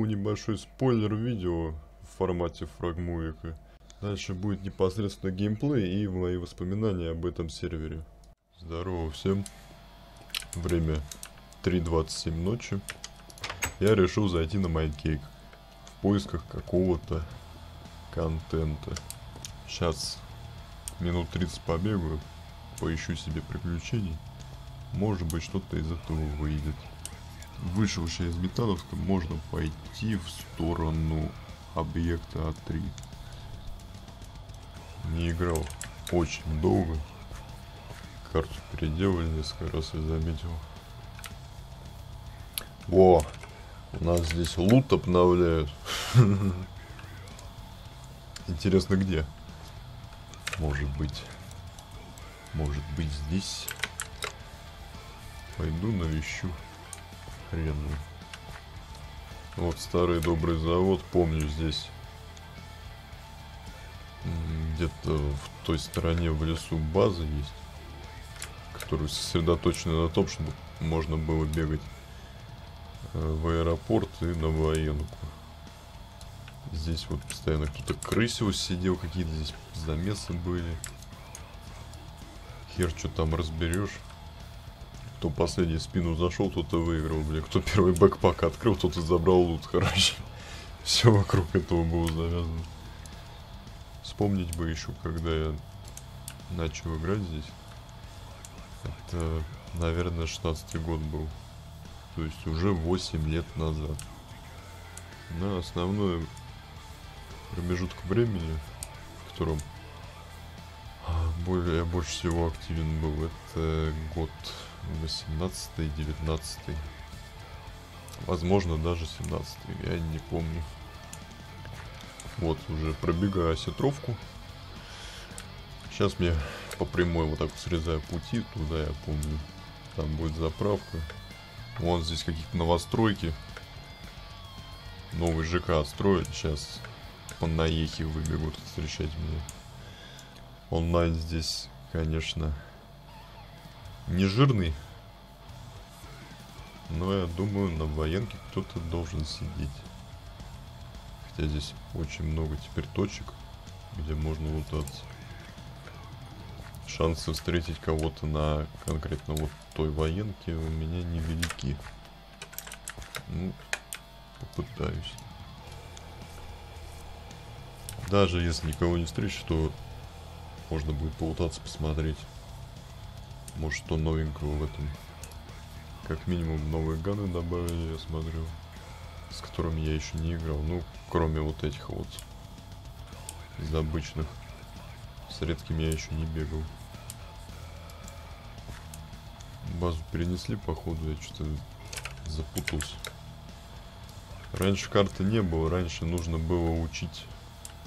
был небольшой спойлер видео в формате фрагмувика. Дальше будет непосредственно геймплей и мои воспоминания об этом сервере. Здорово всем. Время 3.27 ночи. Я решил зайти на MindCake в поисках какого-то контента. Сейчас минут 30 побегаю, поищу себе приключений. Может быть что-то из этого выйдет. Вышедшая из Метановска можно пойти в сторону объекта А3. Не играл очень долго. Карту переделали несколько раз, я заметил. Во! У нас здесь лут обновляют. Интересно, где? Может быть. Может быть здесь. Пойду навещу. Хрен. Вот старый добрый завод, помню здесь. Где-то в той стороне в лесу база есть. Которая сосредоточена на том, чтобы можно было бегать э, в аэропорт и на военку. Здесь вот постоянно кто-то крысил сидел, какие-то здесь замесы были. Хер что там разберешь. Кто последний спину зашел, тот и выиграл, бля. Кто первый бэкпак открыл, тот и забрал лут, короче. Все вокруг этого было завязано. Вспомнить бы еще, когда я начал играть здесь. Это, наверное, 16 год был. То есть уже 8 лет назад. На основное промежуток времени, в котором а, более, я больше всего активен был, это год 18 19 возможно даже 17 я не помню. Вот уже пробегаю осетровку. Сейчас мне по прямой вот так срезаю пути туда я помню. Там будет заправка. Вон здесь какие-то новостройки. Новый ЖК строят сейчас по наехе выбегут встречать меня. Онлайн здесь конечно не жирный. Но я думаю, на военке кто-то должен сидеть. Хотя здесь очень много теперь точек, где можно лутаться. Шансы встретить кого-то на конкретно вот той военке у меня невелики. Ну, попытаюсь. Даже если никого не встречу, то можно будет полутаться, посмотреть. Может, что новенького в этом. Как минимум новые ганы добавили, я смотрю. С которыми я еще не играл. Ну, кроме вот этих вот. Из обычных. С редкими я еще не бегал. Базу перенесли, походу, я что-то запутался. Раньше карты не было, раньше нужно было учить,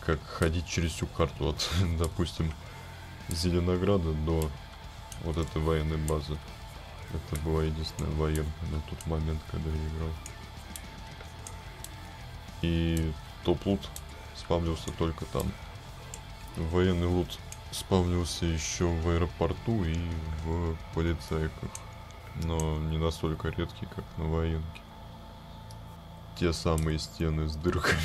как ходить через всю карту. Вот, допустим, Зеленограда до вот этой военной базы. Это была единственная военка на тот момент, когда я играл. И топ-лут спавнился только там. Военный лут спавнился еще в аэропорту и в полицейках. Но не настолько редкий, как на военке. Те самые стены с дырками.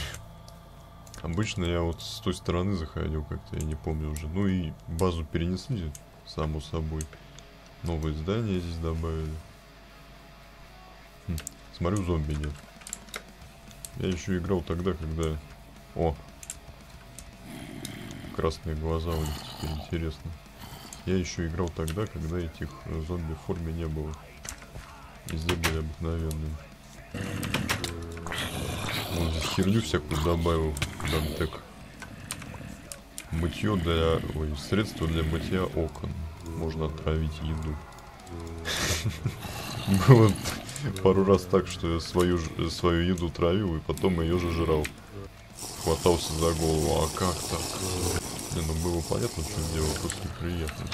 Обычно я вот с той стороны заходил как-то, я не помню уже. Ну и базу перенесли само собой. Новые здания здесь добавили. Хм, смотрю, зомби нет. Я еще играл тогда, когда... О! Красные глаза у них теперь интересно. Я еще играл тогда, когда этих зомби в форме не было. Везде были обыкновенные. Он здесь херню всякую добавил, Дантек мытье для... Ой, средство для мытья окон. Можно отправить еду. Было пару раз так, что я свою, свою еду травил и потом ее же жрал. Хватался за голову, а как так? Не, ну было понятно, что делал, просто неприятно.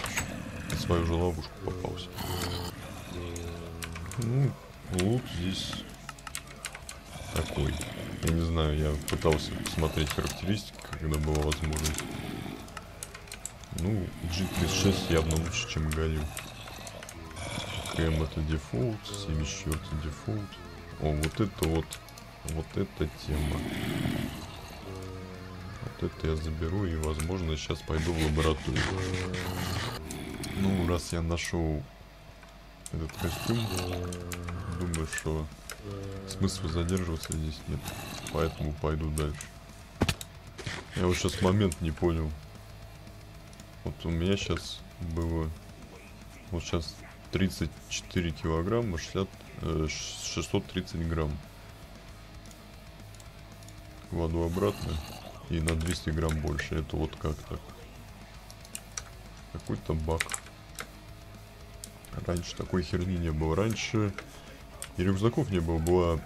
На свою же ловушку попался. Ну, лут здесь такой. Я не знаю, я пытался посмотреть характеристики, когда была возможность. Ну, G36 явно лучше, чем Галю. КМ это дефолт, 74 дефолт. О, вот это вот Вот эта тема. Вот это я заберу и, возможно, сейчас пойду в лабораторию. Ну, раз я нашел этот костюм, думаю, что смысла задерживаться здесь нет. Поэтому пойду дальше. Я вот сейчас момент не понял. Вот у меня сейчас было... Вот сейчас 34 килограмма, 60, э, 630 грамм. Кладу обратно и на 200 грамм больше. Это вот как так. Какой-то баг. Раньше такой херни не было. Раньше и рюкзаков не было. Была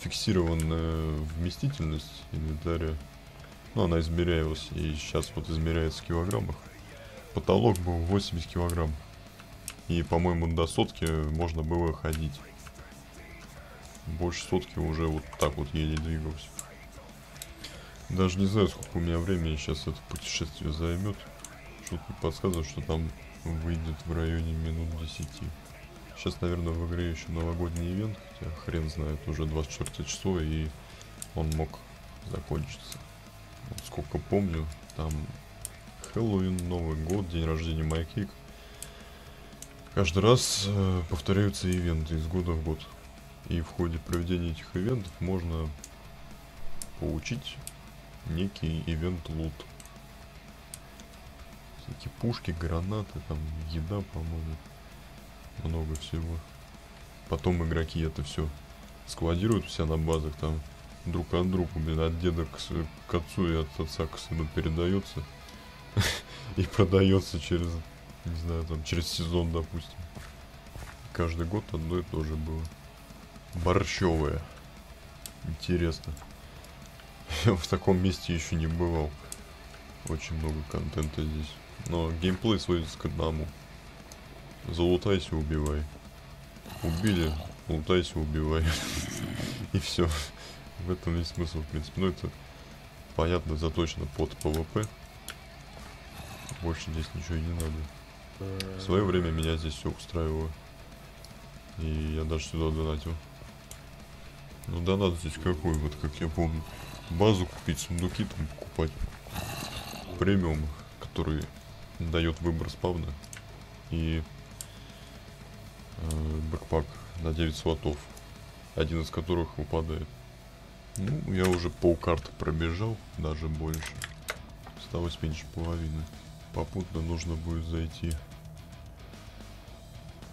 фиксированная вместительность инвентаря. Ну, она измерялась. И сейчас вот измеряется в килограммах. Потолок был 80 килограмм. И, по-моему, до сотки можно было ходить. Больше сотки уже вот так вот еле двигался. Даже не знаю, сколько у меня времени сейчас это путешествие займет. Что-то подсказывает, что там выйдет в районе минут 10. Сейчас, наверное, в игре еще новогодний ивент, хотя хрен знает, уже 24 число, и он мог закончиться. Сколько помню, там Хэллоуин, Новый год, день рождения Майкик. Каждый раз э, повторяются ивенты из года в год. И в ходе проведения этих ивентов можно получить некий ивент лут. Всякие пушки, гранаты, там еда, по-моему. Много всего. Потом игроки это все складируют все на базах, там друг от друга, блин, от деда к, к отцу и от отца к сыну передается. И продается через, не знаю, там, через сезон, допустим. Каждый год одно и то же было. Борщевое. Интересно. Я в таком месте еще не бывал. Очень много контента здесь. Но геймплей сводится к одному. Залутайся, убивай. Убили, лутайся, убивай. И все. В этом весь смысл, в принципе. Ну, это понятно, заточено под ПВП. Больше здесь ничего и не надо. В свое время меня здесь все устраивало. И я даже сюда донатил. Ну донат здесь какой, вот как я помню базу купить, сундуки там покупать. Премиум, который дает выбор спавна. И э, бэкпак на 9 слотов. Один из которых выпадает. Ну, я уже пол карты пробежал, даже больше. Осталось меньше половины. Попутно нужно будет зайти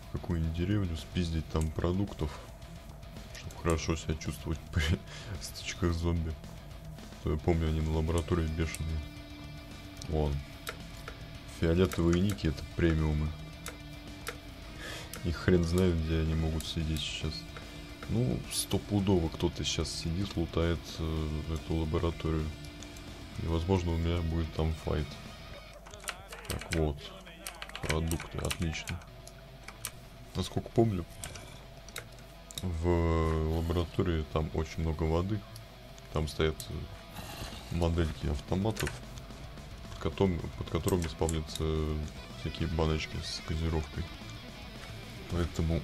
в какую-нибудь деревню, спиздить там продуктов, чтобы хорошо себя чувствовать при стычках зомби что я помню, они на лаборатории бешеные. Вон. Фиолетовые ники это премиумы. И хрен знает, где они могут сидеть сейчас. Ну, стопудово кто-то сейчас сидит, лутает э, эту лабораторию. И, возможно, у меня будет там файт. Так, вот. Продукты, отлично. Насколько помню, в лаборатории там очень много воды. Там стоят модельки автоматов, под, которым, под которыми спавнятся всякие баночки с газировкой. Поэтому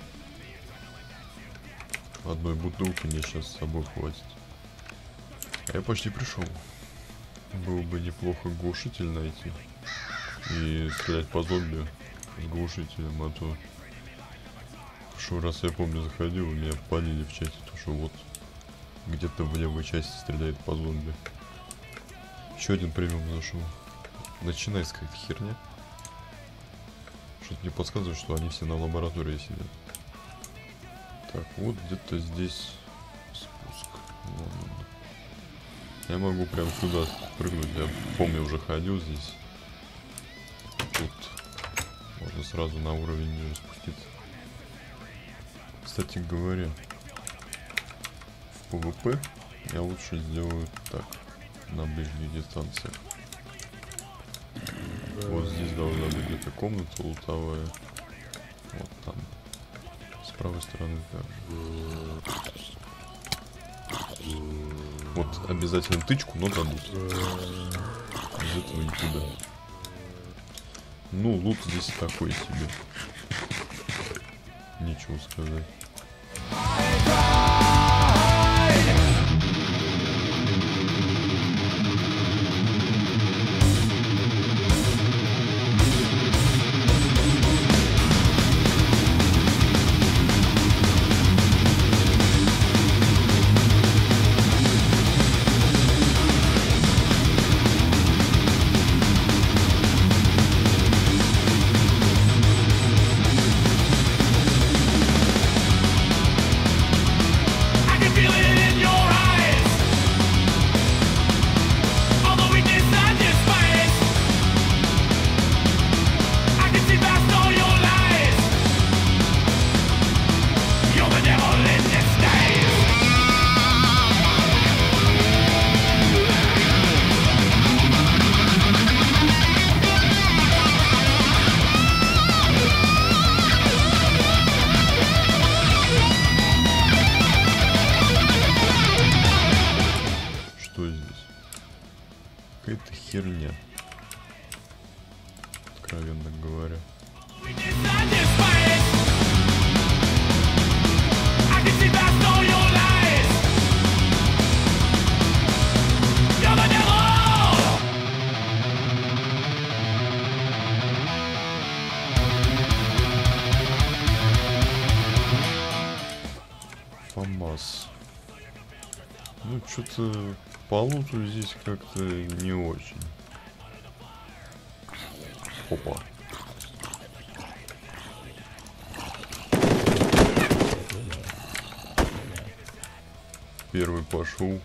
одной бутылки мне сейчас с собой хватит. А я почти пришел. Было бы неплохо глушитель найти. И стрелять по зомби с глушителем, а то... Что раз я помню заходил, меня палили в чате, то что вот где-то в левой части стреляет по зомби. Еще один премиум зашел. Начинается какая-то херня. Что-то мне подсказывает, что они все на лаборатории сидят. Так, вот где-то здесь спуск. Вон он. Я могу прям сюда прыгнуть. Я помню, уже ходил здесь. Тут можно сразу на уровень ниже спуститься. Кстати говоря, в PvP я лучше сделаю так на ближних дистанциях. Вот здесь должна быть где-то комната лутовая. Вот там. Правой стороны также. Вот обязательно тычку, но дадут. Без этого никуда. Ну, лут здесь такой себе. Нечего сказать. Что-то по луту здесь как-то не очень. Опа. Первый пошел.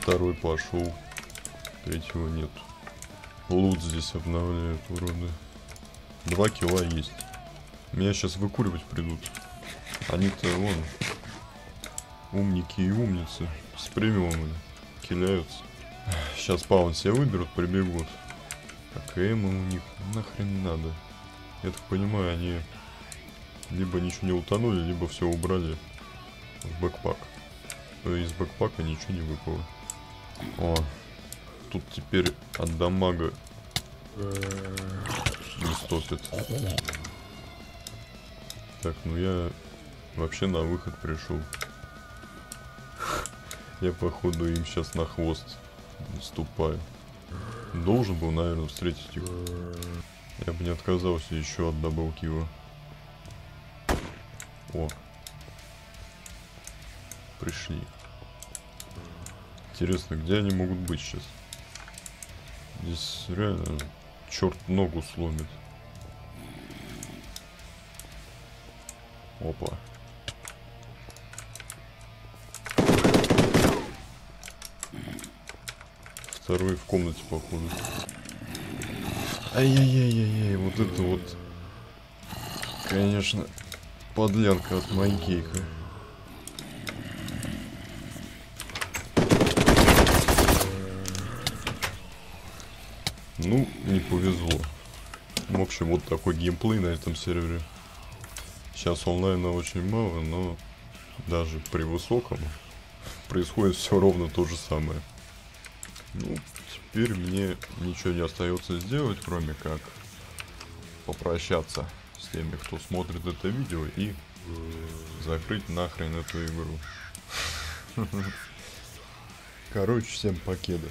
Второй пошел. Третьего нет. Лут здесь обновляют, уроды. Два килла есть. Меня сейчас выкуривать придут. Они-то вон умники и умницы с премиумами киляются. Сейчас паун себе выберут, прибегут. Так, эмо у них нахрен надо. Я так понимаю, они либо ничего не утонули, либо все убрали в бэкпак. Из бэкпака ничего не выпало. О, тут теперь от дамага не стопит. Так, ну я вообще на выход пришел. Я походу им сейчас на хвост наступаю. Должен был, наверное, встретить их. Я бы не отказался еще от даблкива. О. Пришли. Интересно, где они могут быть сейчас? Здесь реально черт ногу сломит. Опа. Второй в комнате, походу. Ай-яй-яй-яй-яй, вот это вот, конечно, подлянка от Майкейка. Ну, не повезло. В общем, вот такой геймплей на этом сервере. Сейчас онлайна очень мало, но даже при высоком происходит все ровно то же самое. Ну, теперь мне ничего не остается сделать, кроме как попрощаться с теми, кто смотрит это видео и закрыть нахрен эту игру. Короче, всем покеда.